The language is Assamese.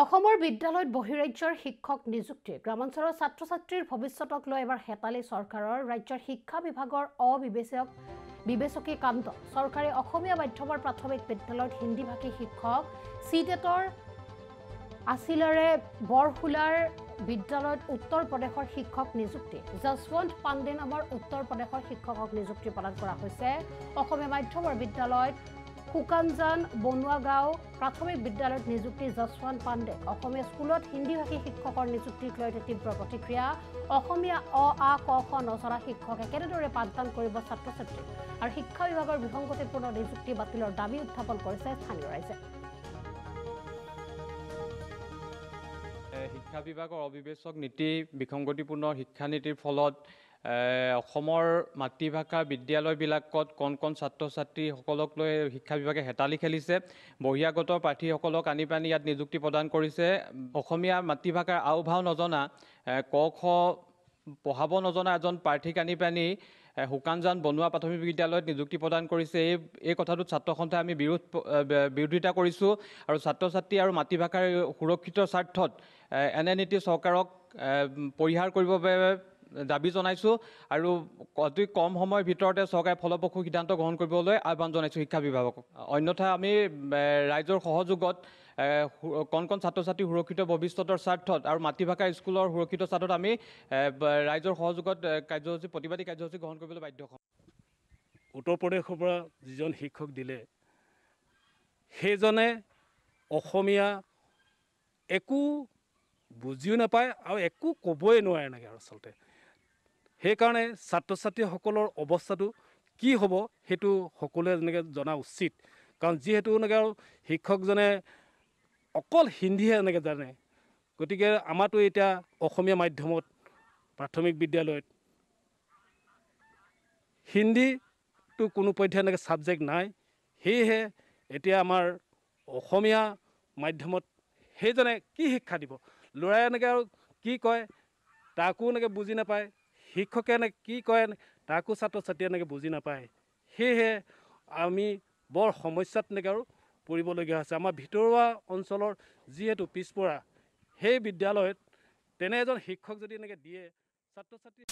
অসমৰ বিদ্যালয়ত বহিৰাজ্যৰ শিক্ষক নিযুক্তি। গ্ৰামাঞ্চলৰ ছাত্ৰ ছাত্ৰীৰ ভৱিষ্যতক লৈ এবাৰ হেতালি চৰকাৰৰ ৰাজ্যৰ শিক্ষা বিভাগৰ অবিবেচক বিবেচকী কাণ্ড। চৰকাৰে অসমীয়া মাধ্যমৰ প্ৰাথমিক বিদ্যালয়ত হিন্দীভাষী শিক্ষক চি টেটৰ আছিলেৰে বৰশোলাৰ বিদ্যালয়ত উত্তৰ প্ৰদেশৰ শিক্ষক নিযুক্তি। যশৱন্ত পাণ্ডে নামৰ উত্তৰ প্ৰদেশৰ শিক্ষকক নিযুক্তি প্ৰদান কৰা হৈছে। অসমীয়া মাধ্যমৰ বিদ্যালয়ত শুকানজান বনুৱাগাঁও প্ৰাথমিক বিদ্যালয়ত নিযুক্তি যশৱন্ত পাণ্ডে। অসমীয়া স্কুলত হিন্দীভাষী শিক্ষকৰ নিযুক্তিক লৈ তীব্ৰ প্ৰতিক্ৰিয়া। অসমীয়া অ আ ক খ নজনা শিক্ষকে কেনেদৰে পাঠদান কৰিব ছাত্ৰ ছাত্ৰী আৰু শিক্ষা বিভাগৰ বিসংগতিপূৰ্ণ নিযুক্তি বাতিলৰ দাবী উত্থাপন কৰিছে স্থানীয় ৰাইজে। শিক্ষা বিভাগৰ অবিবেচক নীতি বিসংগতিপূৰ্ণ শিক্ষানীতিৰ ফলত অসমৰ মাতৃভাষা বিদ্যালয়বিলাকত কণ কণ ছাত্ৰ ছাত্ৰীসকলক লৈ শিক্ষা বিভাগে হেতালি খেলিছে। বহিৰাগত প্ৰাৰ্থীসকলক আনি পানি ইয়াত নিযুক্তি প্ৰদান কৰিছে। অসমীয়া মাতৃভাষাৰ আও ভাও নজনা ক খ পঢ়াব নজনা এজন প্ৰাৰ্থীক আনি পানি শুকানজান বনোৱা প্ৰাথমিক বিদ্যালয়ত নিযুক্তি প্ৰদান কৰিছে। এই এই কথাটোত ছাত্ৰ সন্থাই আমি বিৰোধ বিৰোধিতা কৰিছোঁ আৰু ছাত্ৰ ছাত্ৰী আৰু মাতৃভাষাৰ সুৰক্ষিত স্বাৰ্থত এনে নীতি চৰকাৰক পৰিহাৰ কৰিবৰ বাবে দাবী জনাইছোঁ আৰু অতি কম সময়ৰ ভিতৰতে চৰকাৰে ফলপ্ৰসূ সিদ্ধান্ত গ্ৰহণ কৰিবলৈ আহ্বান জনাইছোঁ শিক্ষা বিভাগক। অন্যথা আমি ৰাইজৰ সহযোগত কণ কণ ছাত্ৰ ছাত্ৰীৰ সুৰক্ষিত ভৱিষ্যতৰ স্বাৰ্থত আৰু মাতৃভাষা স্কুলৰ সুৰক্ষিত স্বাৰ্থত আমি ৰাইজৰ সহযোগত কাৰ্যসূচী প্ৰতিবাদী কাৰ্যসূচী গ্ৰহণ কৰিবলৈ বাধ্য হ'ম। উত্তৰ প্ৰদেশৰ পৰা যিজন শিক্ষক দিলে সেইজনে অসমীয়া একো বুজিও নাপায় আৰু একো ক'বই নোৱাৰে এনেকৈ আৰু আচলতে। সেইকাৰণে ছাত্ৰ ছাত্ৰীসকলৰ অৱস্থাটো কি হ'ব সেইটো সকলোৱে যেনেকৈ জনা উচিত। কাৰণ যিহেতু এনেকৈ আৰু শিক্ষকজনে অকল হিন্দীহে এনেকৈ জানে গতিকে আমাৰতো এতিয়া অসমীয়া মাধ্যমত প্ৰাথমিক বিদ্যালয়ত হিন্দীটো কোনো পধ্যে এনেকৈ ছাবজেক্ট নাই সেয়েহে এতিয়া আমাৰ অসমীয়া মাধ্যমত সেইজনে কি শিক্ষা দিব? ল'ৰাই এনেকৈ আৰু কি কয় তাকো এনেকৈ বুজি নাপায় শিক্ষকে এনেকৈ কি কয় তাকো ছাত্ৰ ছাত্ৰী এনেকৈ বুজি নাপায়। সেয়েহে আমি বৰ সমস্যাত এনেকৈ আৰু পৰিবলগীয়া হৈছে। আমাৰ ভিতৰুৱা অঞ্চলৰ যিহেতু পিছপৰা সেই বিদ্যালয়ত তেনে এজন শিক্ষক যদি এনেকৈ দিয়ে ছাত্ৰ ছাত্ৰী